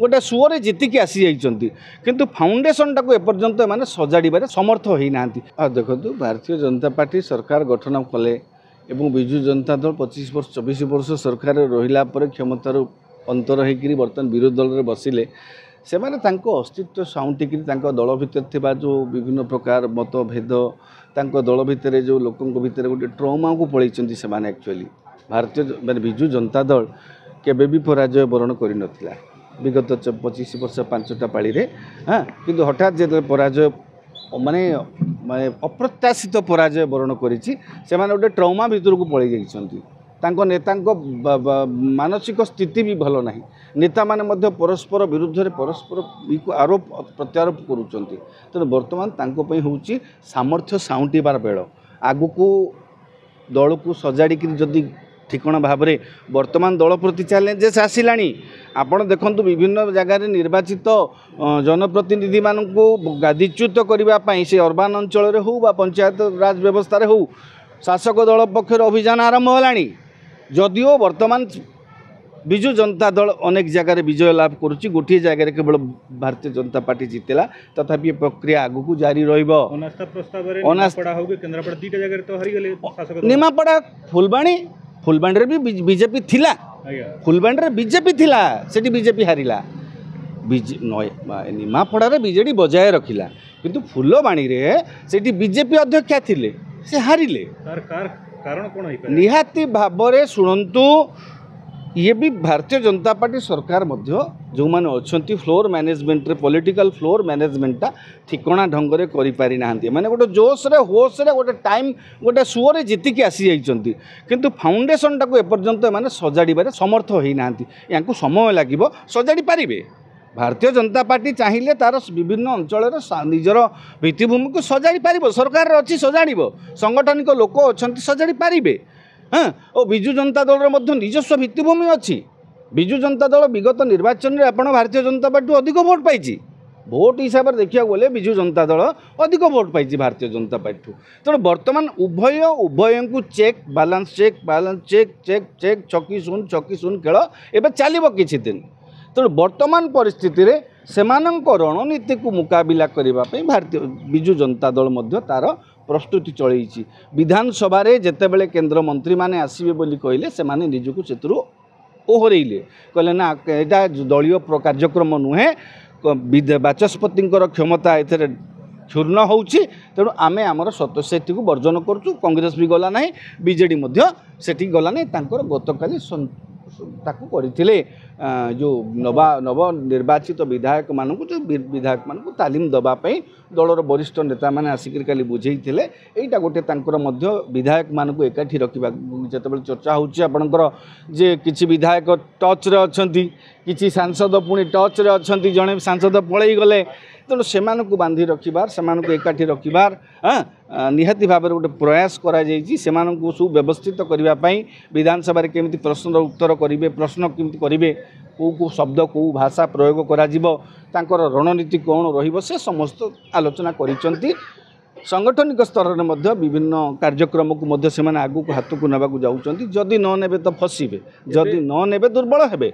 গোটে সুরে জিতিকি আসি যাইছেন কিন্তু ফাউন্ডেসনটাকে এপর্যন্ত এমানে সজাড়িবার সমর্থ হয়ে না দেখুন ভারতীয় জনতা পার্টি সরকার গঠন কলে এবং বিজু জনতা দল পঁচিশ বর্ষ চবিশ বর্ষ সরকার রহিলা পরে ক্ষমতার অন্তর হয়েকি বর্তমান বিরোধী দলের বসলে ସେମାନେ ତାଙ୍କ ଅସ୍ତିତ୍ୱ ସାଉଁଟିକିରି ତାଙ୍କ ଦଳ ଭିତରେ ଥିବା ଯେଉଁ ବିଭିନ୍ନ ପ୍ରକାର ମତଭେଦ ତାଙ୍କ ଦଳ ଭିତରେ ଯେଉଁ ଲୋକଙ୍କ ଭିତରେ ଗୋଟେ ଟ୍ରମାକୁ ପଳେଇଛନ୍ତି ସେମାନେ ଆକ୍ଚୁଆଲି ଭାରତୀୟ ମାନେ ବିଜୁ ଜନତା ଦଳ କେବେ ବି ପରାଜୟ ବରଣ କରିନଥିଲା ବିଗତ ପଚିଶ ବର୍ଷ ପାଞ୍ଚଟା ପାଳିରେ ହଁ କିନ୍ତୁ ହଠାତ୍ ଯେତେବେଳେ ପରାଜୟ ମାନେ ମାନେ ଅପ୍ରତ୍ୟାଶିତ ପରାଜୟ ବରଣ କରିଛି ସେମାନେ ଗୋଟେ ଟ୍ରମା ଭିତରକୁ ପଳାଇ ଯାଇଛନ୍ତି ତାଙ୍କ ନେତାଙ୍କ ମାନସିକ ସ୍ଥିତି ବି ଭଲ ନାହିଁ ନେତାମାନେ ମଧ୍ୟ ପରସ୍ପର ବିରୁଦ୍ଧରେ ପରସ୍ପର ଆରୋପ ପ୍ରତ୍ୟାରୋପ କରୁଛନ୍ତି ତେଣୁ ବର୍ତ୍ତମାନ ତାଙ୍କ ପାଇଁ ହେଉଛି ସାମର୍ଥ୍ୟ ସାଉଁଟିବାର ବେଳ ଆଗକୁ ଦଳକୁ ସଜାଡ଼ିକିରି ଯଦି ଠିକଣା ଭାବରେ ବର୍ତ୍ତମାନ ଦଳ ପ୍ରତି ଚ୍ୟାଲେଞ୍ଜେସ୍ ଆସିଲାଣି ଆପଣ ଦେଖନ୍ତୁ ବିଭିନ୍ନ ଜାଗାରେ ନିର୍ବାଚିତ ଜନପ୍ରତିନିଧିମାନଙ୍କୁ ଗାଦିଚ୍ୟୁତ କରିବା ପାଇଁ ସେ ଅର୍ବାନ ଅଞ୍ଚଳରେ ହେଉ ବା ପଞ୍ଚାୟତ ରାଜ ବ୍ୟବସ୍ଥାରେ ହେଉ ଶାସକ ଦଳ ପକ୍ଷରୁ ଅଭିଯାନ ଆରମ୍ଭ ହେଲାଣି ଯଦିଓ ବର୍ତ୍ତମାନ ବିଜୁ ଜନତା ଦଳ ଅନେକ ଜାଗାରେ ବିଜୟ ଲାଭ କରୁଛି ଗୋଟିଏ ଜାଗାରେ କେବଳ ଭାରତୀୟ ଜନତା ପାର୍ଟି ଜିତିଲା ତଥାପି ଏ ପ୍ରକ୍ରିୟା ଆଗକୁ ଜାରି ରହିବ ନିମାପଡ଼ା ଫୁଲବାଣୀ ଫୁଲବାଣୀରେ ବି ବିଜେପି ଥିଲା ଫୁଲବାଣୀରେ ବିଜେପି ଥିଲା ସେଠି ବିଜେପି ହାରିଲା ନିମାପଡ଼ାରେ ବିଜେଡ଼ି ବଜାୟ ରଖିଲା କିନ୍ତୁ ଫୁଲବାଣୀରେ ସେଠି ବିଜେପି ଅଧ୍ୟକ୍ଷା ଥିଲେ ସେ ହାରିଲେ ନିହାତି ଭାବରେ ଶୁଣନ୍ତୁ ये भी भारतीय जनता पार्टी सरकार जो माने अहिले फ्लोर रे पॉलिटिकल फ्लोर म्यानेजमेन्ट टा ठिक गोटे जोश रे होश रे गोटे टाइम गोटे आसी गएर जितिकि आसिन्छ किन फाउन्डेसन टा एपर्न्त सजाडिबार समर्थी यहाँको समय लाग सजाडि पारे भारतीय जनता पार्टी चाहिँ तार विभिन्न अंचल अञ्चल को सजाडि पारेको सरकार अझै सजाडियो साङ्गठनको लोक अनि सजाडि पारे হ্যাঁ ও ବିଜୁ ଜନତା ଦଳର ମଧ୍ୟ ନିଜସ୍ୱ ଭିତ୍ତିଭୂମି ଅଛି ବିଜୁ ଜନତା ଦଳ ବିଗତ ନିର୍ବାଚନରେ ଆପଣ ଭାରତୀୟ ଜନତା ପାର୍ଟିରୁ ଅଧିକ ଭୋଟ୍ ପାଇଛି ଭୋଟ୍ ହିସାବରେ ଦେଖିବାକୁ ଗଲେ ବିଜୁ ଜନତା ଦଳ ଅଧିକ ଭୋଟ୍ ପାଇଛି ଭାରତୀୟ ଜନତା ପାର୍ଟିଠୁ ତେଣୁ ବର୍ତ୍ତମାନ ଉଭୟ ଉଭୟଙ୍କୁ check balance check balance check check check ଛକି ଶୂନ ଛକି ଶୂନ ଖେଳ ଏବେ ଚାଲିବ କିଛି ଦିନ ତେଣୁ ବର୍ତ୍ତମାନ ପରିସ୍ଥିତିରେ ସେମାନଙ୍କ ରଣନୀତିକୁ ମୁକାବିଲା କରିବା ପାଇଁ ଭାରତୀୟ ବିଜୁ ଜନତା ଦଳ ମଧ୍ୟ ତା'ର প্রস্তুতি চলাইছি বিধানসভার যেতবে কেন্দ্রমন্ত্রী মানে আসবে বলে কহিলেন সে নিজকে সেতু ওহরাইলে কে না এটা দলীয় কার্যক্রম নুহে বাচস্পতি ক্ষমতা এতে ক্ষূর্ণ হচ্ছে তেমন আমি আমার সদস্যটি বর্জন করছু কংগ্রেস বি গলা না বিজেডি সেটি গলা না তাঁর গতকাল তাকে করে ଯେଉଁ ନବା ନବନିର୍ବାଚିତ ବିଧାୟକମାନଙ୍କୁ ଯେଉଁ ବିଧାୟକମାନଙ୍କୁ ତାଲିମ ଦେବା ପାଇଁ ଦଳର ବରିଷ୍ଠ ନେତାମାନେ ଆସିକରି କାଲି ବୁଝେଇଥିଲେ ଏଇଟା ଗୋଟେ ତାଙ୍କର ମଧ୍ୟ ବିଧାୟକମାନଙ୍କୁ ଏକାଠି ରଖିବା ଯେତେବେଳେ ଚର୍ଚ୍ଚା ହେଉଛି ଆପଣଙ୍କର ଯେ କିଛି ବିଧାୟକ ଟଚ୍ରେ ଅଛନ୍ତି କିଛି ସାଂସଦ ପୁଣି ଟଚ୍ରେ ଅଛନ୍ତି ଜଣେ ସାଂସଦ ପଳେଇ ତେଣୁ ସେମାନଙ୍କୁ ବାନ୍ଧି ରଖିବାର ସେମାନଙ୍କୁ ଏକାଠି ରଖିବାର ନିହାତି ଭାବରେ ଗୋଟେ ପ୍ରୟାସ କରାଯାଇଛି ସେମାନଙ୍କୁ ସୁବ୍ୟବସ୍ଥିତ କରିବା ପାଇଁ ବିଧାନସଭାରେ କେମିତି ପ୍ରଶ୍ନର ଉତ୍ତର କରିବେ ପ୍ରଶ୍ନ କେମିତି କରିବେ କେଉଁ କେଉଁ ଶବ୍ଦ କେଉଁ ଭାଷା ପ୍ରୟୋଗ କରାଯିବ ତାଙ୍କର ରଣନୀତି କ'ଣ ରହିବ ସେ ସମସ୍ତ ଆଲୋଚନା କରିଛନ୍ତି ସାଙ୍ଗଠନିକ ସ୍ତରରେ ମଧ୍ୟ ବିଭିନ୍ନ କାର୍ଯ୍ୟକ୍ରମକୁ ମଧ୍ୟ ସେମାନେ ଆଗକୁ ହାତକୁ ନେବାକୁ ଯାଉଛନ୍ତି ଯଦି ନ ନେବେ ତ ଫସିବେ ଯଦି ନ ନେବେ ଦୁର୍ବଳ ହେବେ